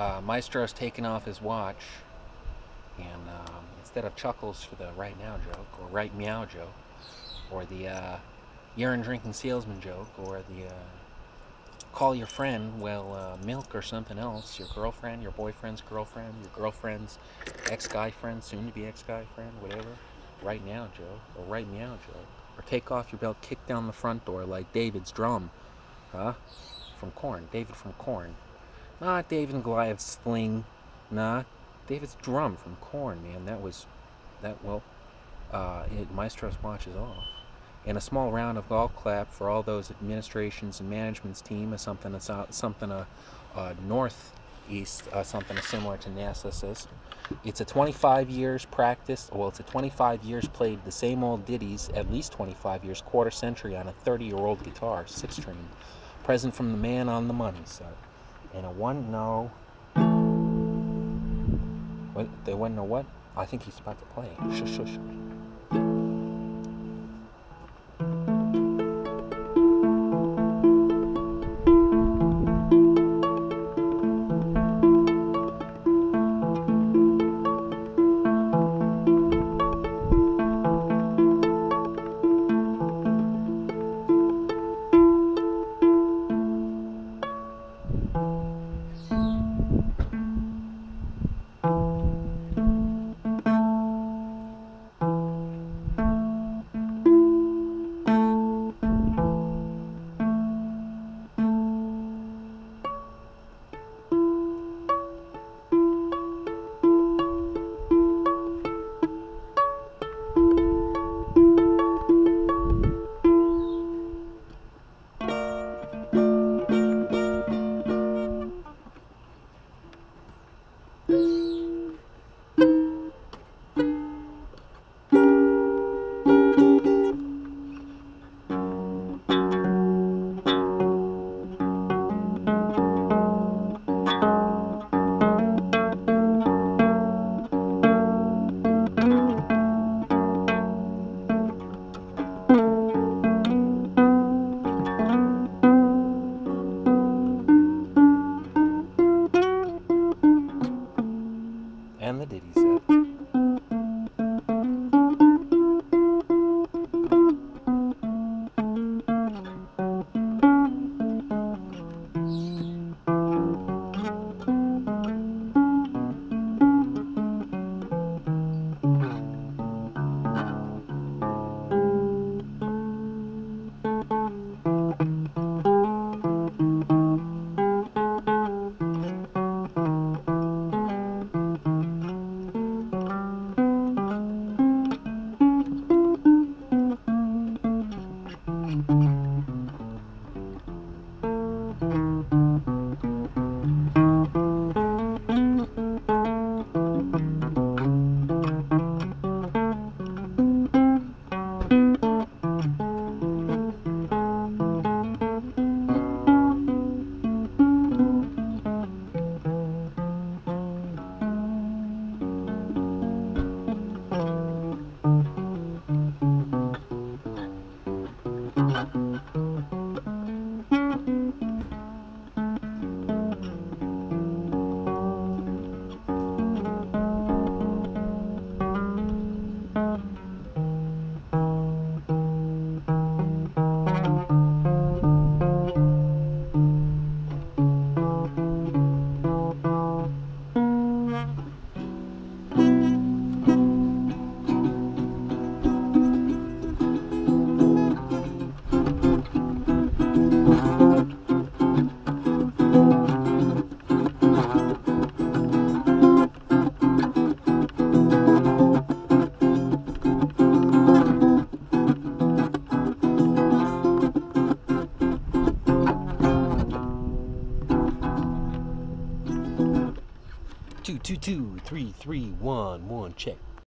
uh, Maestro's taken off his watch, and um, instead of chuckles for the right now joke, or right meow joke, or the uh, urine drinking salesman joke, or the uh, call your friend, well, uh, milk or something else, your girlfriend, your boyfriend's girlfriend, your girlfriend's ex guy friend, soon to be ex guy friend, whatever, right now joke, or right meow joke, or take off your belt, kick down the front door like David's drum, huh? From Korn, David from Korn. Not David and Goliath's sling, nah. David's drum from Korn, man. That was, that, well, uh, it, Maestro's watch is off. And a small round of golf clap for all those administrations and management's team is something out, something a uh, uh, northeast, uh, something similar to NASA says. It's a 25 years practice, well, it's a 25 years played the same old ditties, at least 25 years, quarter century on a 30 year old guitar, six string. Present from the man on the money, sir. And a one, no. What? They wouldn't know what? I think he's about to play. Shush, shush. Mm-hmm. Two, two, three, three, one, one, check.